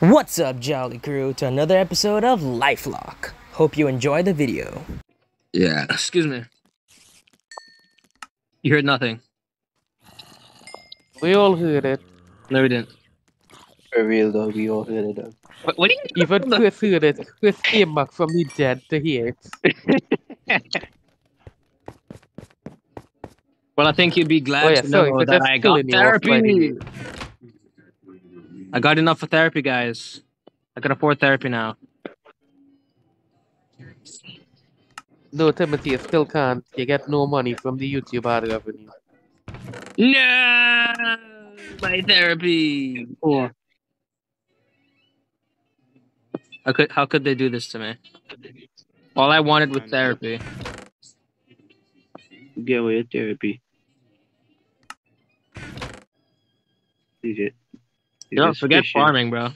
What's up, Jolly Crew, to another episode of Lifelock. Hope you enjoy the video. Yeah. Excuse me. You heard nothing. We all heard it. No, we didn't. For real though, we all heard it. What, what do you Even Chris heard it. Chris came back from the dead to hear it. Well, I think you'd be glad Oh, yeah, to sorry know that I got killing you therapy. The- I got enough for therapy, guys. I can afford therapy now. No, Timothy, you still can't. You get no money from the YouTube ad revenue. No, my therapy. Oh, How could how could they do this to me? All I wanted was therapy. get away with therapy. Is it? You don't forget farming, bro.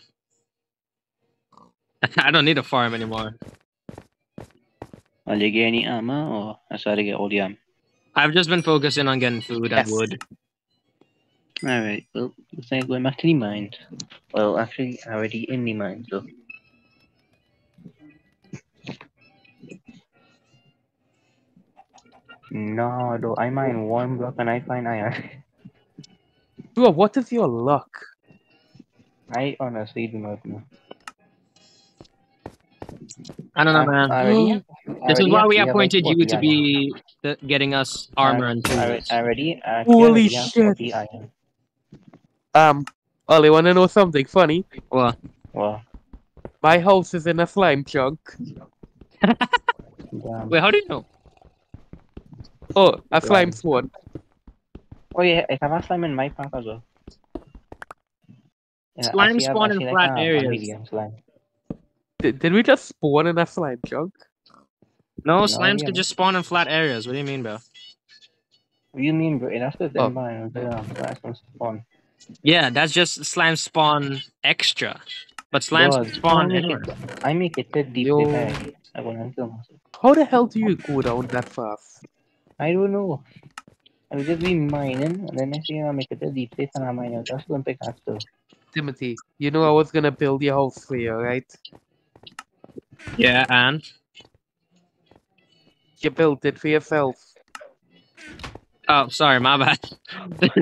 I don't need a farm anymore. Are you get any armor or I try to get all the armor? I've just been focusing on getting food Yes. and wood. Alright, well, looks like going back to the mines. Well, actually, already in the mines, so. No, though, I mine one block and I find iron. Bro, what is your luck? I honestly do not know. I don't know, I- man. I already, This is why we actually have, like, appointed you to be the, getting us armor and I, tools. Already, Holy shit. Um, Ollie, wanna know something funny? Well, Well, My house is in a slime chunk. wait, how do you know? Oh, a slime spawn. Oh yeah, I have a slime in my park as well. Yeah, Slime actually, spawn in flat like, a- a areas. Did, did we just spawn in a slime chunk? No, No, slimes yeah. could just spawn in flat areas. What do you mean, bro? What do you mean, bro? That's the Oh. environment. Yeah, that's from spawn. Yeah, that's just slime spawn extra. But slimes Bro, can spawn I make anywhere. it, I make it that deep. Yo. that eh? I, I wanna kill myself. How the hell do you go down that fast? I don't know. I would just be mining, and then next thing I make it a deep state, and I mine out. That's one pickaxe though. Timothy, you know I was gonna build your house for you, right? Yeah, and You built it for yourself. oh, sorry, my bad.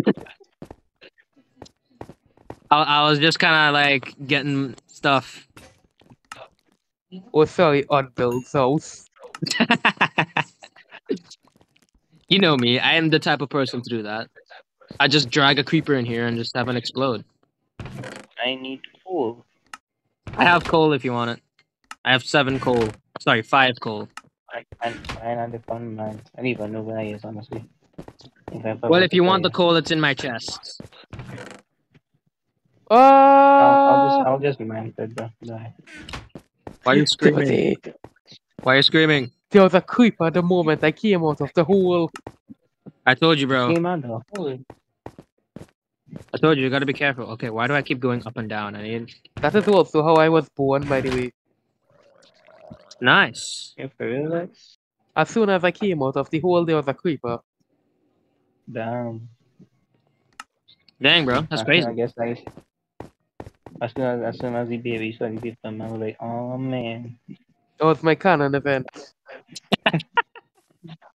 I, I was just kind of like getting stuff. Oh, sorry, unbuilt house. you know me. I am the type of person to do that. I just drag a creeper in here and just have it explode. I need coal. I have coal if you want it. I have seven coal. Sorry, five coal. I can't find on the fun mine. I don't even know where it is, honestly. If Well, if you want the the coal, it's in my chest. Oh, I'll, I'll just, I'll just mine it, bro. Die. Why are you screaming? Why are you screaming? there was a creeper the moment I came out of the hole. I told you, bro. Came out though. Holy. I told you, you gotta be careful. Okay, why do I keep going up and down? I need. That is also how I was born, by the way. Nice. Yeah, for real, like? As soon as I came out of the hole, there was a creeper. Damn. Dang, bro. That's I- crazy. I guess like as soon as, as soon as the baby started to come, I was like, oh man. That was my canon event.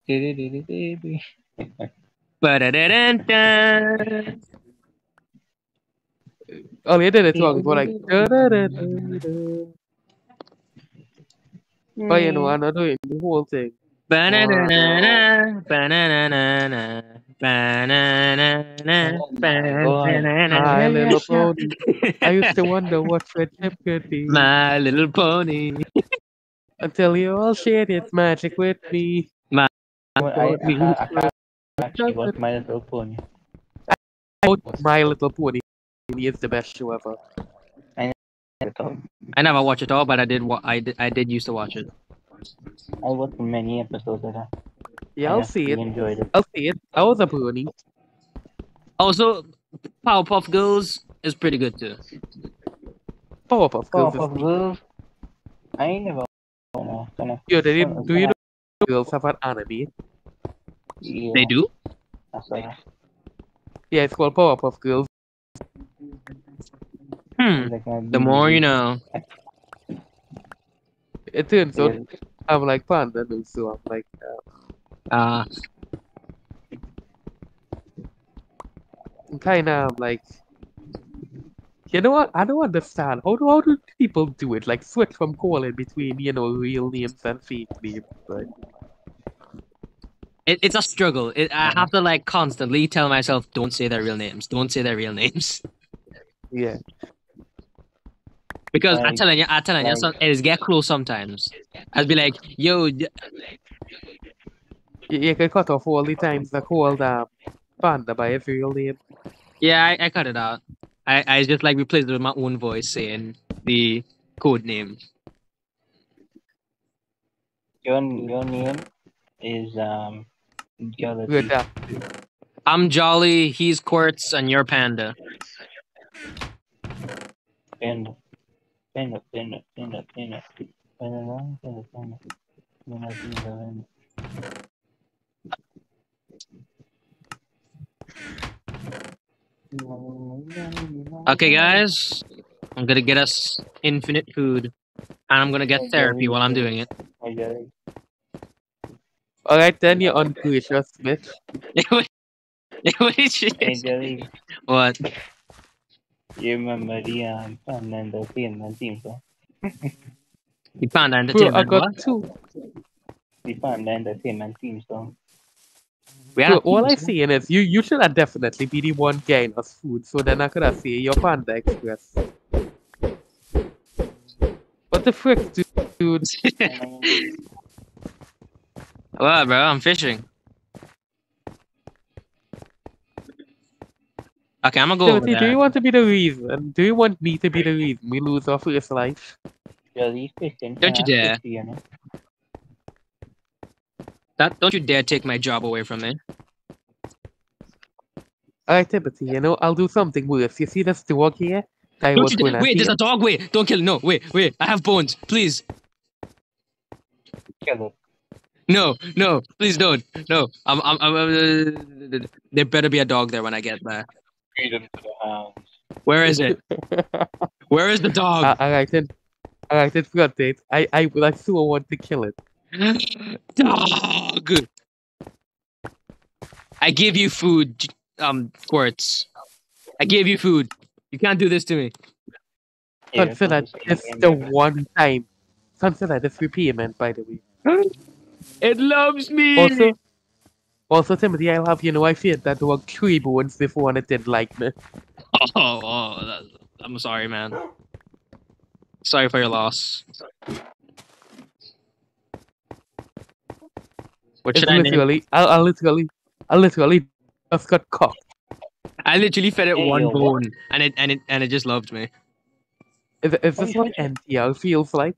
Baby. Oh, you did it wrong. It was like. But mm. oh, you know, I'm not doing the whole thing. Ba-na-na-na-na, ba-na-na-na-na, ba-na-na-na, ba-na-na-na. My little pony. I used to wonder what friendship could be My little pony. until you all shared its magic with me. My Little Pony. Oh, My Little Pony is the best show ever. I thought- I never watched it all, but I did. Wa- I did. I did used to watch it. I watched many episodes of that. Yeah, I I'll see it. enjoyed it. I'll see it. I was a pony. Also, oh, Powerpuff Girls is pretty good too. Powerpuff Girls. Powerpuff Girls. I ain't never. No, kind. Yo, they didn't, do you know girls have an anime? Yeah, They do. That's like, Yeah, it's called Powerpuff Girls. Hmm. Like my The more you know. It turns out Yeah. I'm like panda now, so I'm like uh, Uh, kind of like you know what? I don't understand. How do how do people do it? Like switch from calling between you know real names and fake names. Like it, it's a struggle. It, I have to like constantly tell myself, don't say their real names. Don't say their real names. yeah, Because I'm Like- telling you, I'm telling you, like- some, it is get close sometimes. I'd be like, yo, you, you can cut off all the times I called um panda by his real name. yeah, I, I cut it out. I, I just like replaced it with my own voice saying the code name. Your your name is um Galaxy. Good uh, I'm Jolly, he's Quartz, and you're Panda. Panda, panda. Panda, panda, panda. Panda, panda, panda. Okay, guys, I'm gonna get us infinite food, and I'm gonna get therapy while I'm doing it. Hi, Alright then you're ungracious, bitch. what did you Hey, say? Jerry. What? You remember the um, Panda and the Panda team song? You found Bro, I entertainment. got What? two. The Panda and the team song. We Bro, had all a I saying is you you should have definitely be the one getting us food, so then I could have say your Panda Express. What the frick, dude? dude? Well, bro, I'm fishing. Okay, I'm gonna go over Timothy, do you want to be the reason? Do you want me to be the reason we lose our first life? Don't you dare. That, don't you dare take my job away from me. Alright, Timothy, you know, I'll do something worse. You see this dog here? I Don't you going dare. to Wait, there's a dog. Wait, don't kill it. No, wait, wait. I have bones. Please. Kill it. No, no, please don't. No, I'm, I'm, I'm uh, there better be a dog there when I get there. Freedom to the hounds. Where is it? Where is the dog? Uh, alright then. Alright, then forgot it. I, I, I so want to kill it. dog. I give you food, um, Quartz. I gave you food. You can't do this to me. Here, Consider put this the one time. Consider this repayment, by the way. It loves me. Also, also, Timothy, I'll have you know, I feared that dog three bones before and it didn't like me. Oh, oh that, I'm sorry, man. Sorry for your loss. What It's should I name? literally, I, I literally, I literally just got caught. I literally fed it Hey, one yo, what? bone, and it and it and it just loved me. Is, is this you what NTL feels like?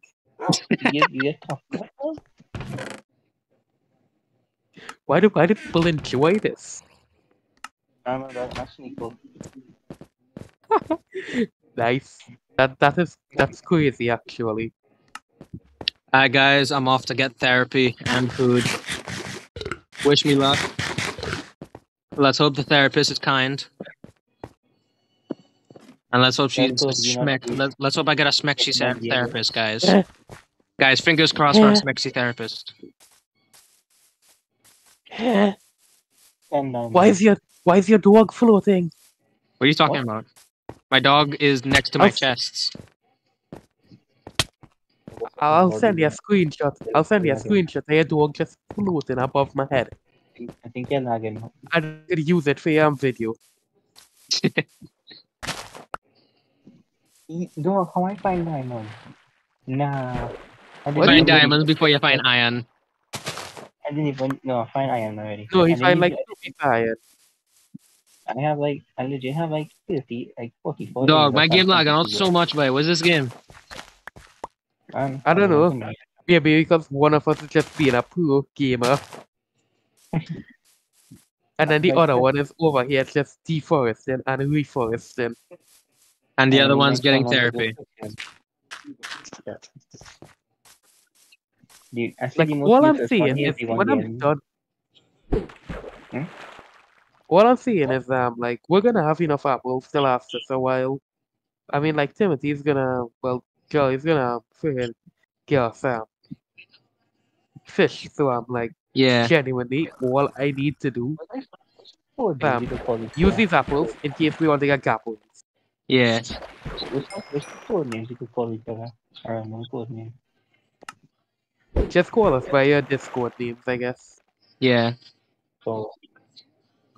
You you get tough. Why do why do people enjoy this? I'm about to sneak up. Nice. That that is that's crazy actually. Alright, guys, I'm off to get therapy and food. Wish me luck. Let's hope the therapist is kind. And let's hope she's Let's hope you're not smack. Let, let's hope I get a smexy Not ther- yet. therapist, guys. guys, fingers crossed for a smexy therapist. Ten down. Um, why is your why is your dog floating? What are you talking about? My dog is next to my oh. I'll- chests. I'll send you a screenshot. I'll send you a screenshot of your dog just floating above my head. I think you're lagging. I'm gonna use it for your video. You- No, how I find diamond? Nah. I? Find diamonds before you find iron. I didn't even no find iron already. No, I he find like even- three iron. I have like I legit have like fifty, like forty four. Dog, my game lagging out so much, boy. What's this game? Man, I don't oh, know. Maybe because one of us is just being a pro gamer. and then the Like other that. one is over here just deforesting and reforesting. And the And other one's getting one therapy. Yeah. Dude, I see Like the most all I'm seeing is saying here is the one when I'm game. done. Hmm? All I'm saying is um like we're gonna have enough apples to last us a while. I mean, like Timothy's gonna, well, Joey's gonna freaking get us um, fish. So I'm like, Yeah. genuinely, all I need to do Four days Bam. you could call it. use yeah. these apples in case we want to get gapples. Yeah. There's, there's four names you could call each other. I don't know, code name. Just call us by your Discord names, I guess. Yeah. So,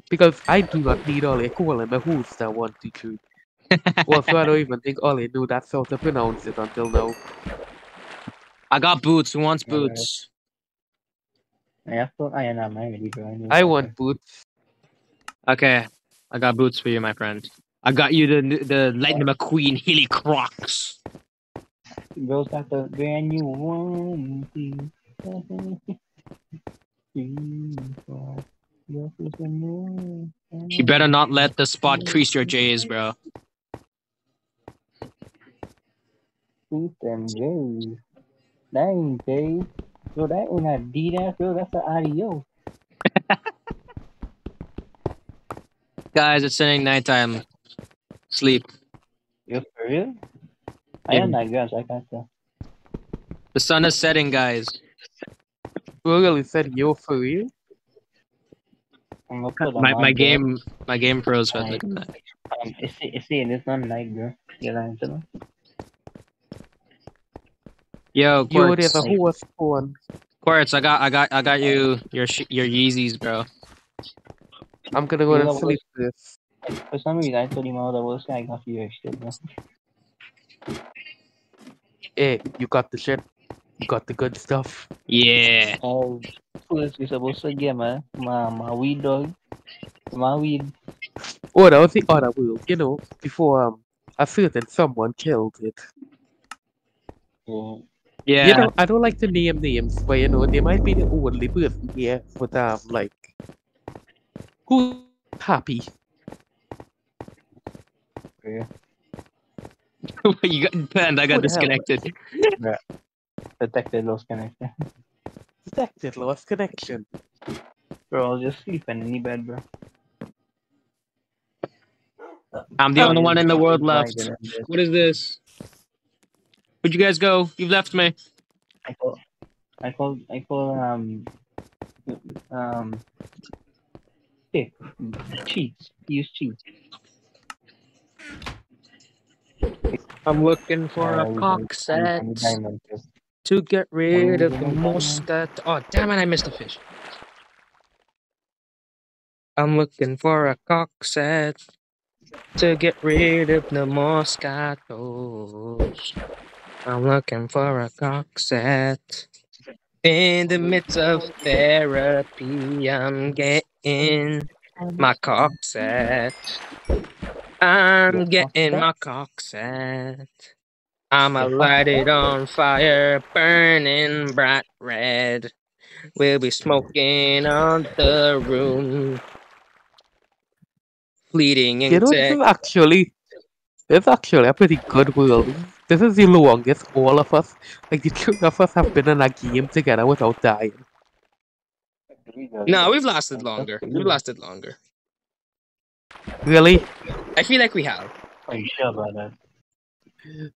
Because I do not need Ollie calling me who's that one to two. also, I don't even think Ollie knew that's how to pronounce it until now. I got boots. Who wants boots? I have to iron out my already, bro. knew I want boots. Okay. I got boots for you, my friend. I got you the the Lightning McQueen Hilly Crocs. Bro, got the brand new one. You better not let the spot crease your J's, bro. Shoot them J's. That ain't J's. Bro, that ain't Adidas, bro. That's an Adios. Guys, it's turning nighttime. Sleep. You for real? I am not girls, I can't tell. The sun is setting, guys. Who really said yo for real? I'm gonna put on My my game my game froze for a Right. second. Um, it's, it's it's not night, bro. You know what I'm Yo, Yo, there's Quartz. a horse spawn. Quartz, I got I got I got you your sh- your Yeezys, bro. I'm gonna go You to know sleep this. For some reason, I told him all the worst I got for your shit, bro. Hey, you got the shit. You got the good stuff. Yeah. Oh, first we supposed to get my, my, my weed dog. My weed. Oh, that was the other world, you know, before um a certain someone killed it. Yeah. Yeah. You know, I don't like to name names, but you know, they might be the only person here with um like who happy. yeah. you got and I got Who the hell? disconnected. Detected lost connection. Detected lost connection. Bro, I was just sleeping in the bed, bro. I'm the only one in the world left. What is this? Where'd you guys go? You've left me. I call, I call, I call, um, um, pick, cheats, use cheats. I'm looking for Uh, a we cock set we can diamond test. to get rid of the Diamond. mosquito. Oh, damn it, I missed a fish. I'm looking for a cock set to get rid of the mosquitoes. I'm looking for a cock set. In the midst of therapy, I'm getting my cock set. I'm getting my cock set. I'ma light it on fire, burning bright red. We'll be smoking on the room. Fleeting You know, this is actually this is actually a pretty good world. This is the longest all of us, like the two of us, have been in a game together without dying. No, we've lasted longer. We've lasted longer. Really? I feel like we have. Are you sure about that?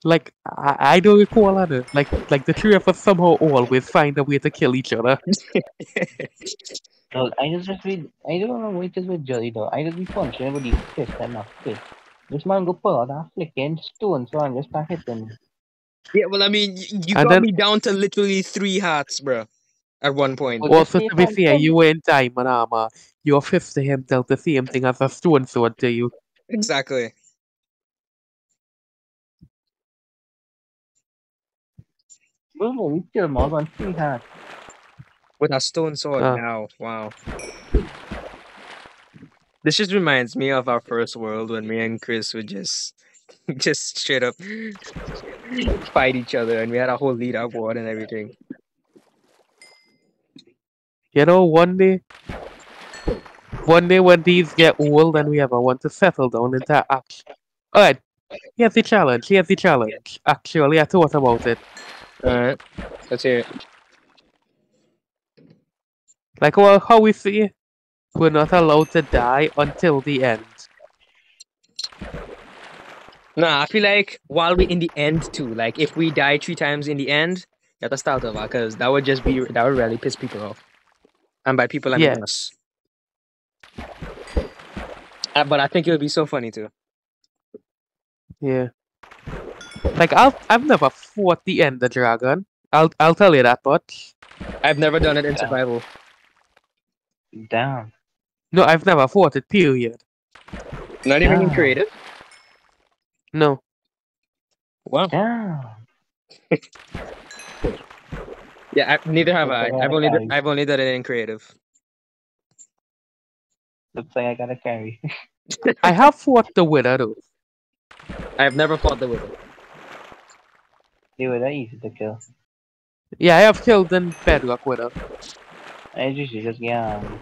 Like I, I don't recall other like like the three of us somehow always find a way to kill each other. No, I just just read. I don't know what it is with Jolly though. I just be punching everybody fist and not fist. This man go pull out a flicking stone, so I'm just start hitting. Yeah, well, I mean, y- you And got then- me down to literally three hearts, bro. At one point. Well, Also, to be fair, you were in diamond armor. Your fist to him dealt the same thing as a stone sword to you. Exactly. Bro, we kill him all on three hands. With a stone sword Ah. now. Wow. This just reminds me of our first world when me and Chris would just just straight up fight each other and we had a whole leaderboard and everything. You know, one day, one day when these get old and we ever want to settle down into action. Alright, here's the challenge. Here's the challenge. Actually, I thought about it. Alright. Let's hear it. Like well, how we see, we're not allowed to die until the end. Nah, I feel like while we're in the end too, like if we die three times in the end, you have to start over because that would just be that would really piss people off. And by people I mean Yeah. us. Uh, but I think it would be so funny too. Yeah. Like I'll I've never fought the Ender Dragon. I'll I'll tell you that much. I've never done it in survival. Damn. No, I've never fought it. Period. Not even in Ah. creative. No. Wow. Damn. Yeah, I, neither have I. I've only. I've only done it in creative. Looks like I gotta carry. I have fought the Wither though. I've never fought the wither. they were that easy to kill. Yeah, I have killed in Bedrock Wither. I usually just get um.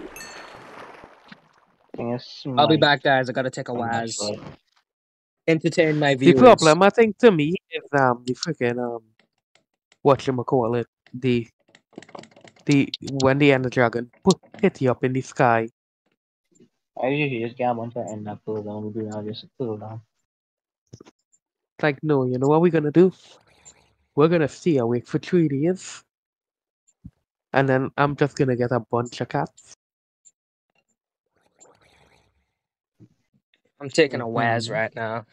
Thing is I'll be smite back, guys. I gotta take a and that's waz. Entertain my viewers. The problem I think to me is um the freaking um what you call it the the when the Ender Dragon put hit you up in the sky. I usually just get a bunch of end up pull down. We do now just pull down. It's like no, you know what we're gonna do? We're gonna stay awake for three days, and then I'm just gonna get a bunch of cats. I'm taking a waz Mhm. right now.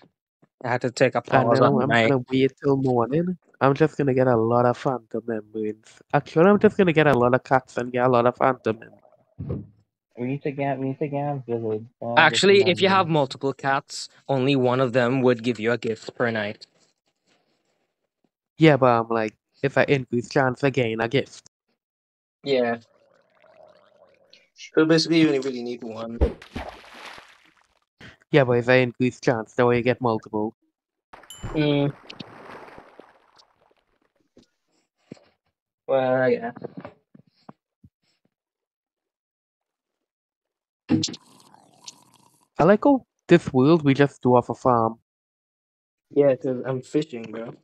I had to take a And pause then on I'm my. gonna wait till morning. I'm just gonna get a lot of phantom membranes. Actually, I'm just gonna get a lot of cats and get a lot of phantom. Mem- We need to get. We need to get a village. uh, Actually, if you have multiple cats, only one of them would give you a gift per night. Yeah, but I'm like, if I increase chance again, a gift. Yeah. So basically, you only really need one. Yeah, but if I increase chance, that way you get multiple. Mm. Well, yeah. I like how this world we just do off a farm. Yeah, because I'm fishing, bro.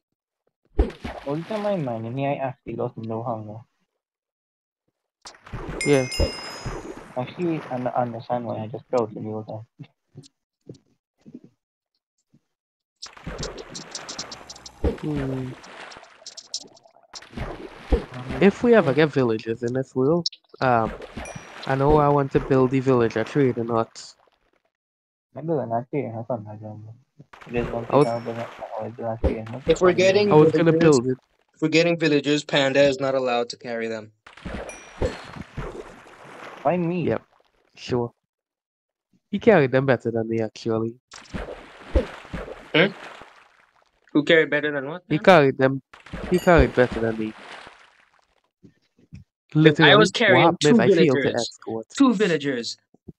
Only time I mind in I actually lost no hunger. Yeah. Actually, I understand why I just throw the meal there. Hmm. If we ever get villages in this world, um, I know I want to build the village at trading huts. Maybe not here. I thought I don't know. There's one I thing was- I'll do not always do not here. If we're getting- I was gonna Villages? build it. If we're getting villagers, Panda is not allowed to carry them. Why me? Yep. Sure. He carried them better than me actually. Who carry better than what? He carried them. He carried better than me. Literally, was carrying two if I failed to villagers. Two villagers,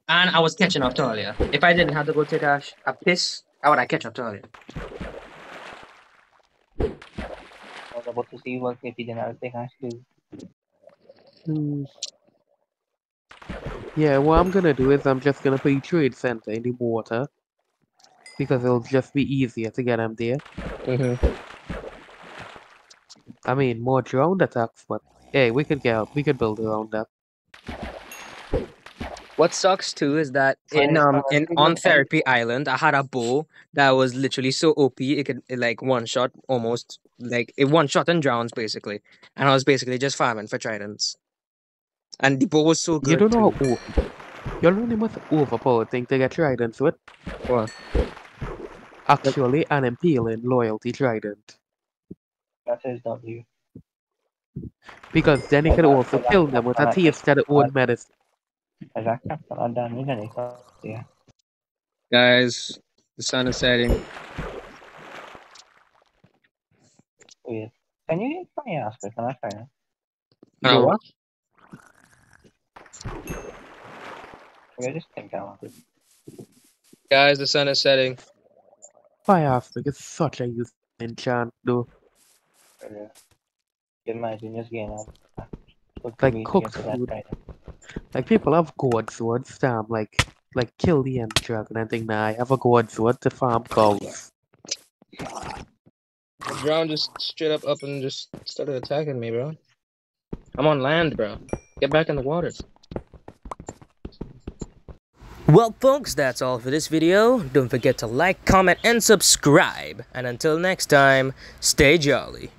and I was catching up to earlier. If I didn't have to go take a, sh- a piss, how would I catch up to earlier? I was about to see what if he didn't have to take actually. Hmm. Yeah, what I'm gonna do is I'm just gonna put a trade center in the water because it'll just be easier to get them there. Mm-hmm. I mean, more drone attacks, but hey, we could get we could build around that. What sucks too is that in um in on. Therapy Island, I had a bow that was literally so OP it could it, like one shot almost like it one shot and drowns basically, and I was basically just farming for tridents. And the bow was so good. You don't know too. how o- you know the most overpowered thing to get tridents with? What? Actually, an impaling loyalty trident. That is W. Because then you I can got- also kill them with I a got- taste of the own medicine. I got captain on down in any so yeah. Guys, the sun is setting. Weird. Can you try and ask her? Can I try it? No. what? I just think I want it. Guys, the sun is setting. Fire aspect is such a useful enchant though. Yeah. Can imagine just getting out. Look Like to me to cooked get to food. Like people have god swords, damn, like like kill the end dragon and I think, nah, I have a god sword to farm cows. Drown just straight up up and just started attacking me, bro. I'm on land, bro. Get back in the water. Well, folks, that's all for this video. Don't forget to like, comment, and subscribe. And until next time, stay jolly.